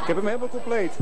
Ik heb hem helemaal compleet.